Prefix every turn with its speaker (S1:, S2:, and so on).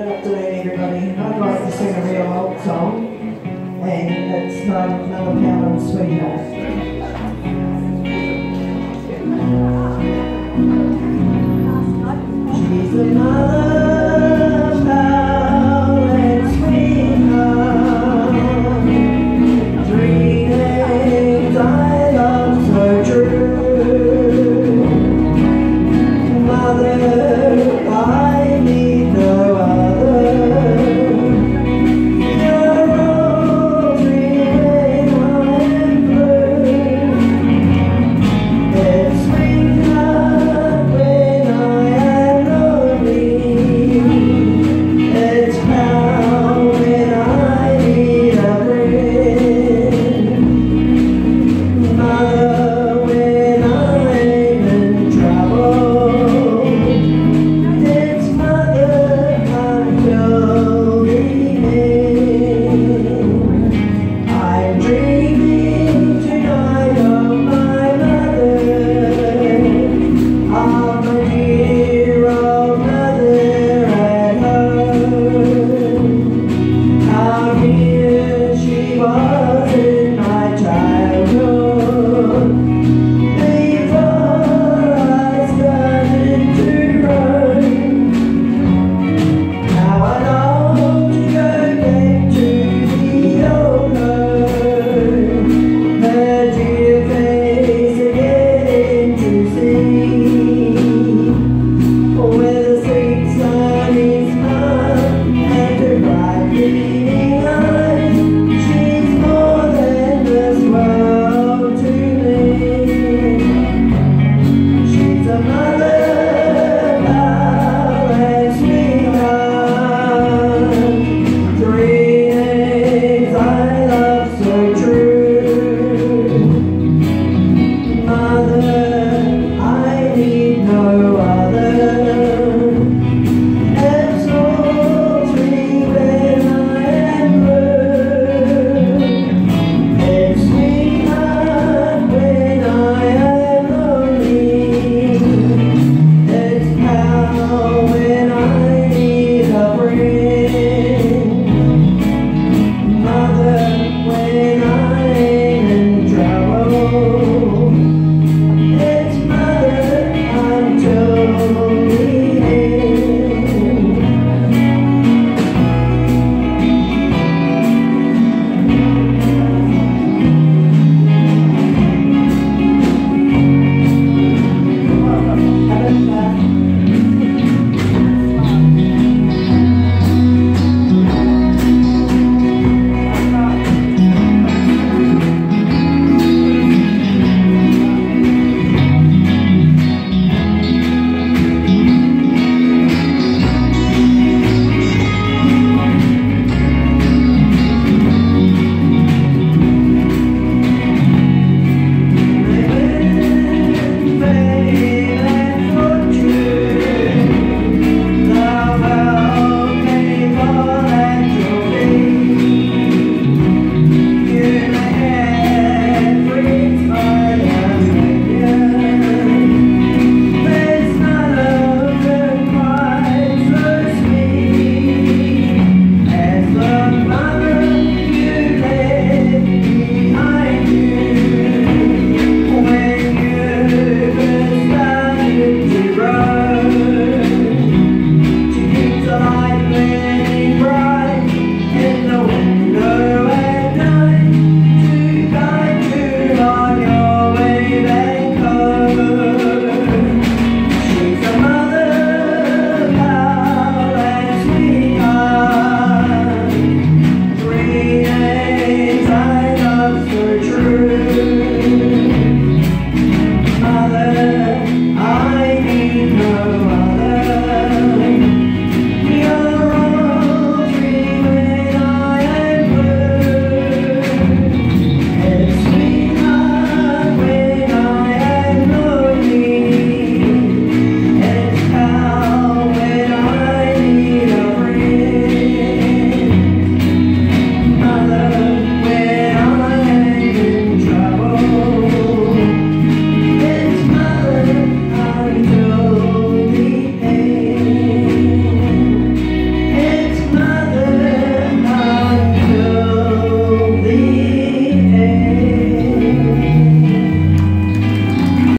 S1: everybody. I'd like to sing a real old song, and it's not another of on sweetheart.